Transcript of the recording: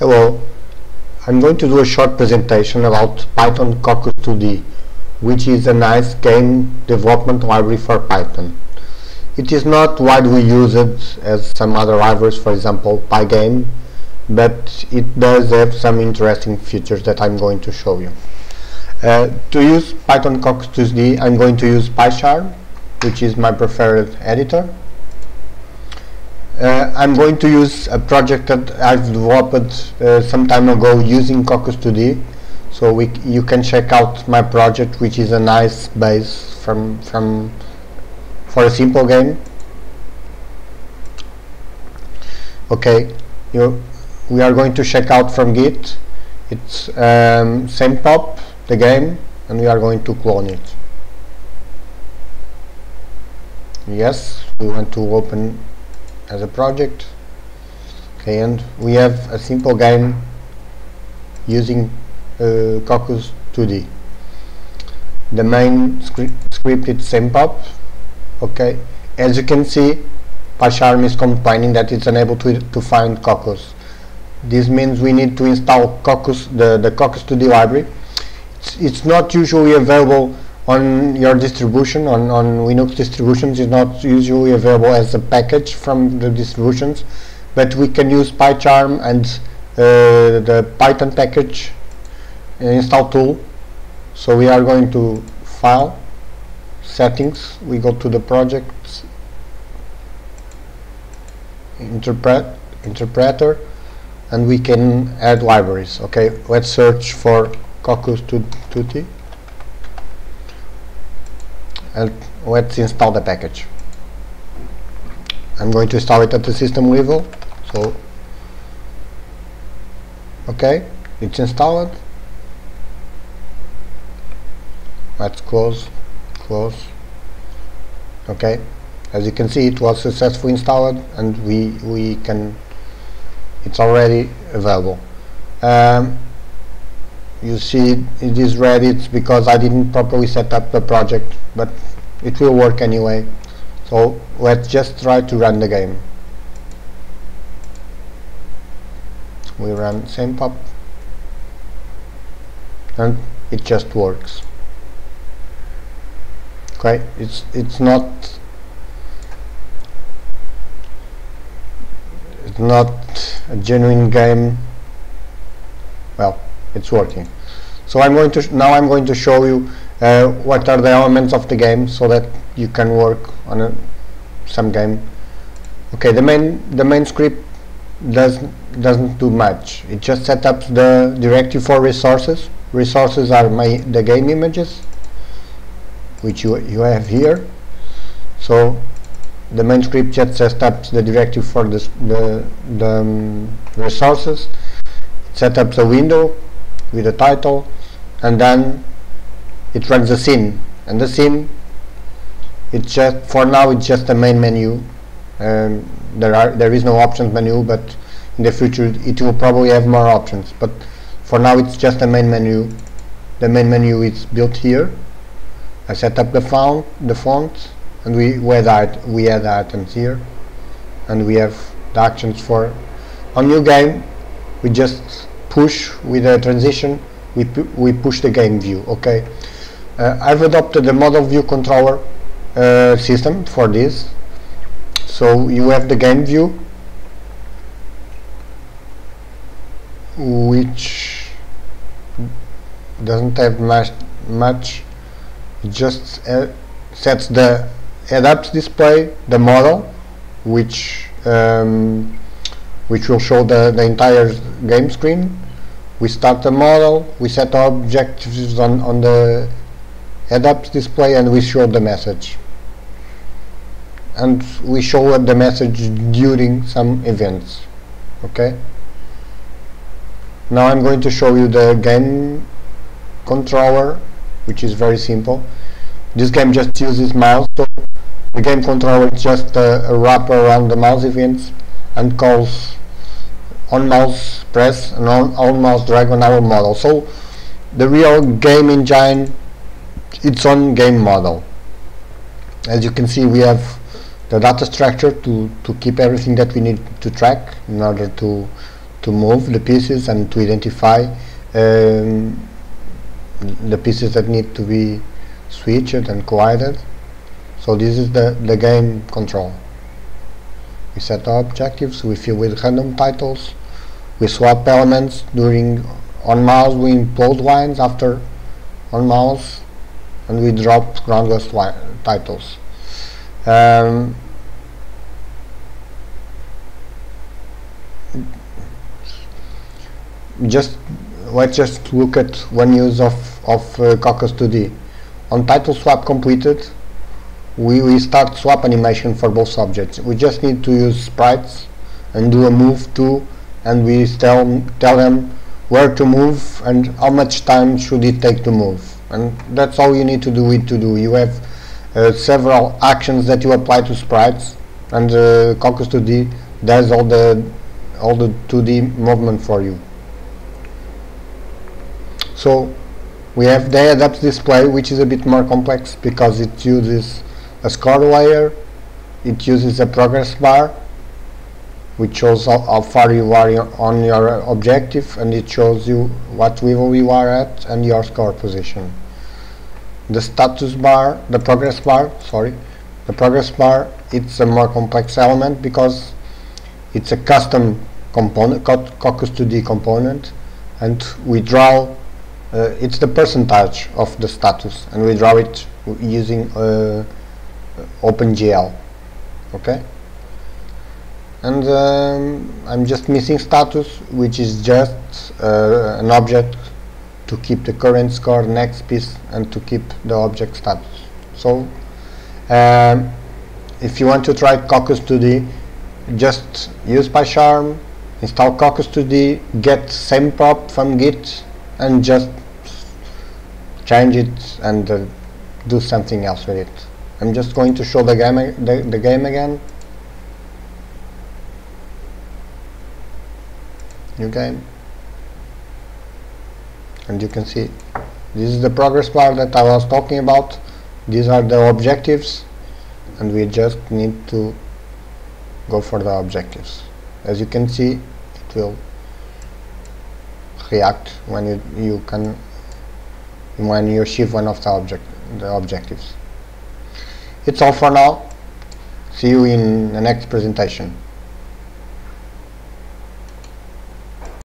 Hello, I'm going to do a short presentation about Python Cocos 2D, which is a nice game development library for Python. It is not widely used as some other libraries, for example Pygame, but it does have some interesting features that I'm going to show you. Uh, to use Python Cocos 2D, I'm going to use PyCharm, which is my preferred editor. Uh, I'm going to use a project that I've developed uh, some time ago using Cocos 2D so we you can check out my project which is a nice base from from for a simple game. Okay you we are going to check out from git. It's um, pop the game and we are going to clone it. Yes we want to open as a project. Okay and we have a simple game using uh, Cocos 2D the main script, script is SamePop okay? As you can see PyCharm is complaining that it's unable to, to find Cocos this means we need to install Cocos the, the Cocos 2D library. It's, it's not usually available on your distribution on, on Linux distributions is not usually available as a package from the distributions but we can use PyCharm and uh, the Python package install tool. So we are going to file settings. We go to the project interpret interpreter and we can add libraries okay? Let's search for Cocos 2D and let's install the package. I'm going to install it at the system level so okay it's installed. Let's close close. Okay as you can see it was successfully installed and we we can it's already available. Um, you see it is ready it's because I didn't properly set up the project but it will work anyway. So let's just try to run the game. We run SamePop and it just works. Okay it's it's not it's not a genuine game. Well it's working. So I'm going to now I'm going to show you uh, what are the elements of the game so that you can work on a, some game? Okay the main the main script doesn't doesn't do much. It just sets up the directory for resources. Resources are my the game images which you you have here. So the main script just sets up the directive for this, the the um, resources. Set up the window with the title and then it runs the scene. And the scene it's just for now it's just the main menu. Um, there are there is no options menu but in the future it will probably have more options. But for now it's just the main menu. The main menu is built here. I set up the font the font and we we add, we add items here. And we have the actions for on new game. We just push with a transition. We, pu we push the game view okay I've adopted the model view controller uh, system for this. So you have the game view which doesn't have much much just uh, sets the head-up display the model which um, which will show the, the entire game screen. We start the model, we set objectives on, on the head-up display and we show the message. And we show the message during some events. Okay? Now I'm going to show you the game controller, which is very simple. This game just uses mouse, so the game controller is just a, a wrapper around the mouse events and calls on mouse press and on, on mouse drag on our model so the real game engine its own game model. As you can see we have the data structure to to keep everything that we need to track in order to to move the pieces and to identify um, the pieces that need to be switched and collided. So this is the, the game control. We set our objectives we fill with random titles we swap elements during on mouse we implode lines after on mouse and we drop groundless titles. Um, just let's just look at one use of of uh, Cocos 2D on title swap completed we, we start swap animation for both subjects. We just need to use sprites and do a move to and we tell tell them where to move and how much time should it take to move and that's all you need to do it to do. You have uh, several actions that you apply to sprites and uh, Cocos 2D does all the all the 2D movement for you. So we have the adapt display which is a bit more complex because it uses a score layer it uses a progress bar which shows how, how far you are on your objective and it shows you what level you are at and your score position the status bar the progress bar sorry the progress bar it's a more complex element because it's a custom component Cocos 2D component and we draw uh, it's the percentage of the status and we draw it using uh, OpenGL okay? And um, I'm just missing status which is just uh, an object to keep the current score next piece and to keep the object status so um, if you want to try Cocos 2D just use PyCharm install Cocos 2D get SamePop from git and just change it and uh, do something else with it. I'm just going to show the game, the, the game again. New game. And you can see this is the progress bar that I was talking about. These are the objectives and we just need to go for the objectives. As you can see it will react when you, you can when you achieve one of the object the objectives. It's all for now. See you in the next presentation.